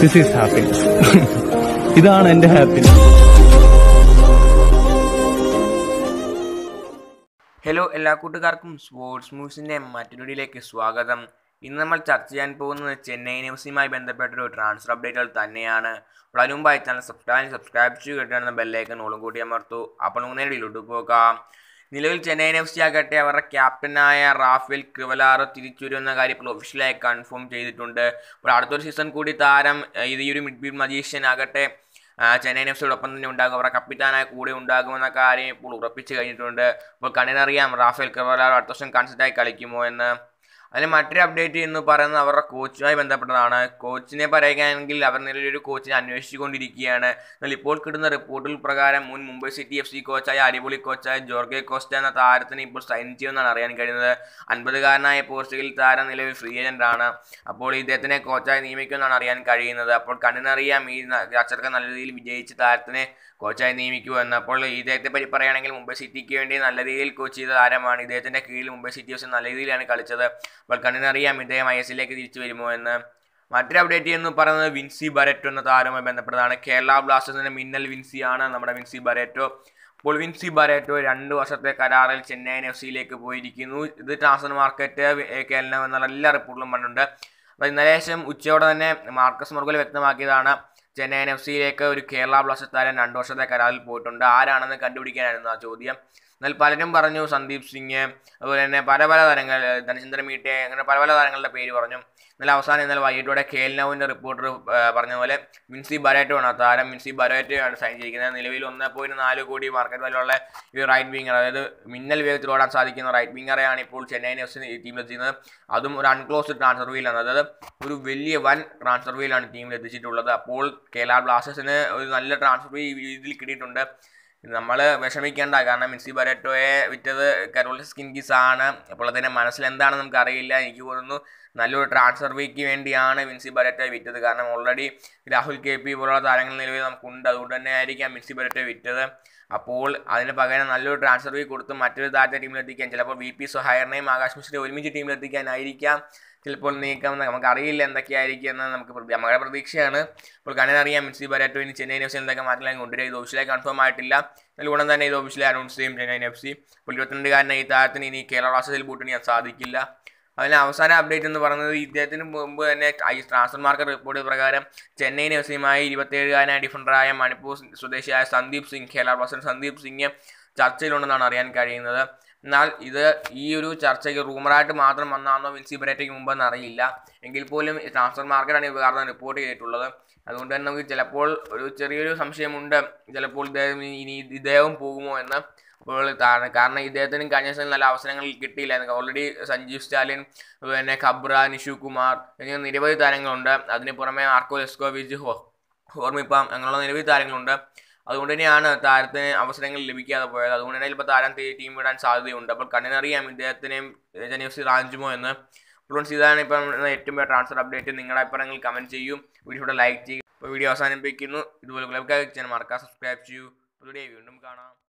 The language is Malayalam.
ദിസ് ഈസ് ഹാപ്പിനെസ് ഇതാണ് എന്റെ ഹാപ്പിനെസ് ഹലോ എല്ലാ കൂട്ടുകാർക്കും സ്പോർട്സ് മൂവ്സിന്റെ മറ്റൊരു വീഡിയോയിലേക്ക് സ്വാഗതം. ഇന്ന് നമ്മൾ ചർച്ച ചെയ്യാൻ പോകുന്നത് ചെന്നൈ ന്യൂസുമായി ബന്ധപ്പെട്ട ഒരു ട്രാൻസ്ഫർ അപ്ഡേറ്റുകൾ തന്നെയാണ് മുമ്പായി ചാനൽ സബ്സ്ക്രൈബ് സബ്സ്ക്രൈബ് ചെയ്ത് കിട്ടുന്ന ബെല്ലൈക്കൺ ഓളും കൂടി അമർത്തു. അപ്പോൾ നേരെ വീഡിയോട്ട് പോകാം. നിലവിൽ ചെന്നൈയിൻ എഫ് സി ആകട്ടെ അവരുടെ ക്യാപ്റ്റനായ റാഫേൽ ക്രിവലാറോ തിരിച്ചു വരുമെന്ന കാര്യം ഇപ്പോൾ ഒഫീഷ്യലായി കൺഫേം ചെയ്തിട്ടുണ്ട്. അപ്പോൾ അടുത്തൊരു സീസൺ കൂടി താരം ഇത് ഈ ഒരു മിഡ് മജീഷ്യൻ ആകട്ടെ ആ, ചെന്നൈ എഫ് സിയോടൊപ്പം തന്നെ ഉണ്ടാകും. അവരുടെ കപ്പിത്താനായ കൂടെ ഉണ്ടാകുമെന്ന കാര്യം ഇപ്പോൾ ഉറപ്പിച്ചു കഴിഞ്ഞിട്ടുണ്ട്. അപ്പോൾ കണ്ണിനറിയാം റാഫേൽ ക്രിവലാറോ അടുത്ത വർഷം കൺസിഡറായി കളിക്കുമോ എന്ന്. അതിന് മറ്റൊരു അപ്ഡേറ്റ് എന്ന് പറയുന്നത് അവരുടെ കോച്ചുമായി ബന്ധപ്പെട്ടതാണ്. കോച്ചിനെ പറയുകയാണെങ്കിൽ അവർ നിലവിലൊരു കോച്ചിനെ അന്വേഷിച്ചുകൊണ്ടിരിക്കുകയാണ്. എന്നാൽ ഇപ്പോൾ കിട്ടുന്ന റിപ്പോർട്ടുകൾ പ്രകാരം മുൻ മുംബൈ സിറ്റി എഫ് സി കോച്ചായ അടിപൊളി കോച്ചായ ജോർഗെ കോസ്റ്റ എന്ന താരത്തിന് ഇപ്പോൾ സൈൻ ചെയ്യുമെന്നാണ് അറിയാൻ കഴിയുന്നത്. അൻപതുകാരനായ പോർച്ചുഗൽ താരം നിലവിൽ ഫ്രീ ഏജന്റാണ് അപ്പോൾ ഇദ്ദേഹത്തിനെ കോച്ചായി നിയമിക്കുമെന്നാണ് അറിയാൻ കഴിയുന്നത്. അപ്പോൾ കണ്ണിനറിയാം ഈ അച്ചടക്കം നല്ല രീതിയിൽ വിജയിച്ച താരത്തിനെ കോച്ചായി നിയമിക്കൂ എന്ന് അപ്പോൾ ഇദ്ദേഹത്തെ പറ്റി പറയുകയാണെങ്കിൽ മുംബൈ സിറ്റിക്ക് വേണ്ടി നല്ല രീതിയിൽ കോച്ച് ചെയ്ത താരമാണ്. ഇദ്ദേഹത്തിന്റെ കീഴിൽ മുംബൈ സിറ്റി എഫ് സി നല്ല രീതിയിലാണ് കളിച്ചത്. അപ്പോൾ അറിയാം ഇദ്ദേഹം ഐ എസ് എല്ലിലേക്ക് തിരിച്ചു വരുമോ എന്ന്. മറ്റൊരു അപ്ഡേറ്റ് എന്ന് പറയുന്നത് വിൻസി ബരറ്റോ എന്ന താരവുമായി ബന്ധപ്പെട്ടതാണ്. കേരള ബ്ലാസ്റ്റേഴ്സിന്റെ മിന്നൽ വിൻസിയാണ് നമ്മുടെ വിൻസി ബരറ്റോ. അപ്പോൾ വിൻസി ബരേറ്റോ രണ്ട് വർഷത്തെ കരാറിൽ ചെന്നൈയിൻ എഫ് സിയിലേക്ക് പോയിരിക്കുന്നു. ഇത് ട്രാൻസ്ഫർ മാർക്കറ്റ് കേരളം എന്നുള്ള എല്ലാ റിപ്പോർട്ടിലും പറഞ്ഞിട്ടുണ്ട് അപ്പോൾ ഇന്നലെ ശേഷം ഉച്ചയോടെ തന്നെ മാർക്കസ് മർഗൽ വ്യക്തമാക്കിയതാണ് ചെന്നൈയിൻ എഫ് സിയിലേക്ക് ഒരു കേരള ബ്ലാസ്റ്റേഴ്സ് താരം രണ്ട് വർഷത്തെ കരാറിൽ പോയിട്ടുണ്ട്. ആരാണെന്ന് കണ്ടുപിടിക്കാനായിരുന്നു ആ ചോദ്യം. എന്നാൽ പലരും പറഞ്ഞു സന്ദീപ് സിംഗ് അതുപോലെ തന്നെ പല പല താരങ്ങൾ ധനചന്ദ്ര മീട്ടെ അങ്ങനെ പല പല താരങ്ങളുടെ പേര് പറഞ്ഞു. എന്നാൽ അവസാനം ഇന്നലെ വൈകിട്ടോടെ കെ എൽ നൗവിന്റെ റിപ്പോർട്ടർ പറഞ്ഞ പോലെ മിൻസി ബരേറ്റോ ആണ് താരം. മിൻസി ബരേറ്റോ ആണ് സൈൻ ചെയ്തിരിക്കുന്നത്. നിലവിൽ ഒന്ന് പോയിന്റ് നാല് കോടി മാർക്കറ്റ് വിലയുള്ള ഈ റൈറ്റ് വിങ്ങർ അതായത് മിന്നൽ വേഗത്തിൽ ഓടാൻ സാധിക്കുന്ന റൈറ്റ് വിങ്ങറെയാണ് ഇപ്പോൾ ചെന്നൈ എഫ് സി ടീമിൽ എത്തിക്കുന്നത്. അതും ഒരു അൺക്ലോസ്ഡ് ട്രാൻസ്ഫർ വീലാണ് അതായത് ഒരു വലിയ വൻ ട്രാൻസ്ഫർ വീലാണ് ടീമിൽ എത്തിച്ചിട്ടുള്ളത്. അപ്പോൾ കേരള ബ്ലാസ്റ്റേഴ്സിന് ഒരു നല്ല ട്രാൻസ്ഫർ വീ ഇതിൽ കിട്ടിയിട്ടുണ്ട്. നമ്മൾ വിഷമിക്കേണ്ട. കാരണം മിൻസി ബരറ്റോയെ വിറ്റത് കരോൾ സ്കിൻകിസ് ആണ്. അപ്പോൾ അതിന്റെ മനസ്സിൽ എന്താണെന്ന് നമുക്ക് അറിയില്ല. എനിക്ക് തോന്നുന്നു നല്ലൊരു ട്രാൻസ്ഫർ വീക്ക് വേണ്ടിയാണ് മിൻസി ബരറ്റോയെ വിറ്റത്. കാരണം ഓൾറെഡി രാഹുൽ കെ പി പോലുള്ള താരങ്ങൾ നിലവിൽ നമുക്കുണ്ട്. അതുകൊണ്ട് തന്നെ ആയിരിക്കാം മിൻസി ബരറ്റോയെ വിറ്റത്. അപ്പോൾ അതിന് പകരം നല്ലൊരു ട്രാൻസ്ഫർ വീക്ക് കൊടുത്ത് മറ്റൊരു താരത്തെ ടീമിലെത്തിക്കാൻ ചിലപ്പോൾ വി പി സുഹൈറിനെയും ആകാശ് മിശ്രയെ ഒരുമിച്ച് ടീമിലെത്തിക്കാനായിരിക്കാം ചിലപ്പോൾ നീക്കം നമുക്ക് അറിയില്ല എന്തൊക്കെയായിരിക്കും എന്ന് നമുക്ക് നമ്മുടെ പ്രതീക്ഷയാണ്. ഇപ്പോൾ കണ്ണിനറിയാം മിൻസി ബരാറ്റോ ഇനി ചെന്നൈ എഫ് സി എന്തൊക്കെ മാറ്റങ്ങൾ കൊണ്ടുവരിക ഇത് ഓഫീസിലെ കൺഫേം ആയിട്ടില്ല. എന്നാൽ ഉടൻ തന്നെ ഇത് ഓഫീസിലെ അനൗൺസ് ചെയ്യും ചെന്നൈ എഫ് സി. ഇപ്പോൾ ഇരുപത്തിരണ്ടുകാരനെ ഈ താരത്തിന് ഇനി കേരള ബ്ലാസ്റ്റേഴ്സിൽ ഞാൻ സാധിക്കില്ല. അതിന് അവസാന അപ്ഡേറ്റ് എന്ന് പറയുന്നത് ഇദ്ദേഹത്തിന് മുമ്പ് തന്നെ ഐ ട്രാൻസ്ഫർ മാർക്കറ്റ് റിപ്പോർട്ട് പ്രകാരം ചെന്നൈ എഫ് സിയുമായി ഇരുപത്തിയേഴുകാരനായ ഡിഫൻഡറായ മണിപ്പൂർ സ്വദേശിയായ സന്ദീപ് സിംഗ് കേരള ബ്ലാസ്റ്റേഴ്സ് സന്ദീപ് സിംഗ് ചർച്ചയിലുണ്ടെന്നാണ് അറിയാൻ കഴിയുന്നത്. എന്നാൽ ഇത് ഈ ഒരു ചർച്ചയ്ക്ക് റൂമറായിട്ട് മാത്രം വന്നാണോ വിൻസി ബ്രേറ്റയ്ക്ക് മുമ്പെന്ന് അറിയില്ല. എങ്കിൽ പോലും ട്രാൻസ്ഫർ മാർക്കറ്റാണ് ഈ കാരണം റിപ്പോർട്ട് ചെയ്തിട്ടുള്ളത്. അതുകൊണ്ട് തന്നെ നമുക്ക് ചിലപ്പോൾ ഒരു ചെറിയൊരു സംശയമുണ്ട്. ചിലപ്പോൾ ഇദ്ദേഹം ഇനി ഇദ്ദേഹം പോകുമോ എന്ന്. കാരണം ഇദ്ദേഹത്തിന് കഴിഞ്ഞ ദിവസം നല്ല അവസരങ്ങൾ കിട്ടിയില്ല ഓൾറെഡി സഞ്ജീവ് സ്റ്റാലിൻ പിന്നെ ഖബ്ര നിഷു കുമാർ എന്നിങ്ങനെ നിരവധി താരങ്ങളുണ്ട്. അതിന് പുറമെ ആർക്കോ ലെസ്കോവിച്ച് ഹോ ഓർമ്മിപ്പം അങ്ങനെയുള്ള നിരവധി താരങ്ങളുണ്ട്. അതുകൊണ്ട് തന്നെയാണ് താരത്തിന് അവസരങ്ങൾ ലഭിക്കാതെ പോയത്. അതുകൊണ്ട് തന്നെ ഇപ്പോൾ താരം ടീ- വിടാൻ സാധ്യതയുണ്ട്. അപ്പോൾ കണ്ണിനറിയാം ഇദ്ദേഹത്തിനെയും ജനീഫ് റാഞ്ചുമോ എന്ന്. ഫ്ലുവൻസ് ഇതാണ് ഇപ്പം ഏറ്റവും വലിയ ട്രാൻസ്ഫർ അപ്ഡേറ്റ് നിങ്ങളുടെ അഭിപ്രായങ്ങൾ കമന്റ് ചെയ്യും. വീഡിയോ ലൈക്ക് ചെയ്യും അപ്പോൾ വീഡിയോ അവസാനിപ്പിക്കുന്നു. ഇതുപോലെ ക്ലബ് ചെയ്യാൻ മറക്കാം സബ്സ്ക്രൈബ് ചെയ്യൂ. പുതിയ വീണ്ടും കാണാം.